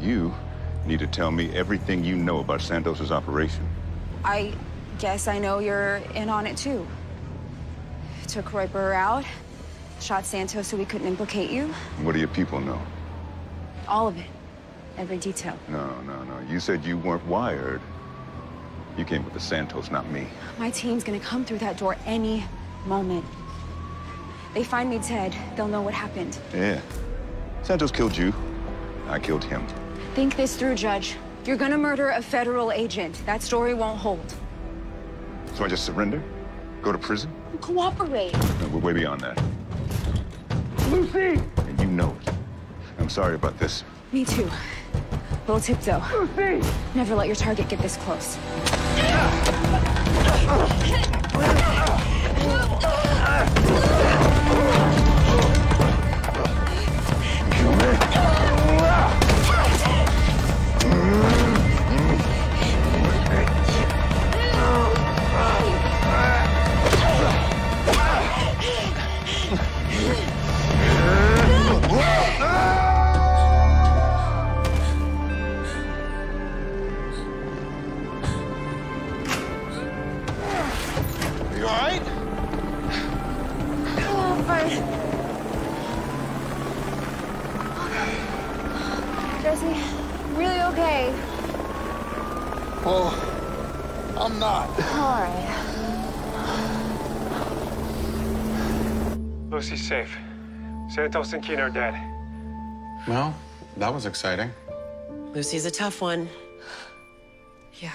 You need to tell me everything you know about Santos's operation. I guess I know you're in on it too. Took Roy Burr out, shot Santos so we couldn't implicate you. What do your people know? All of it. Every detail. No, no, no. You said you weren't wired. You came with the Santos, not me. My team's gonna come through that door any moment. They find me Ted, they'll know what happened. Yeah. Santos killed you. I killed him. Think this through, Judge. You're gonna murder a federal agent. That story won't hold. So I just surrender? Go to prison? Cooperate. No, we're way beyond that. Lucy! And you know it. I'm sorry about this. Me too. Little tiptoe. Lucy! Never let your target get this close. Ah! Fine. Jesse, really okay. Well, I'm not. All right. Lucy's safe. Santos and Keen are dead. Well, that was exciting. Lucy's a tough one. Yeah.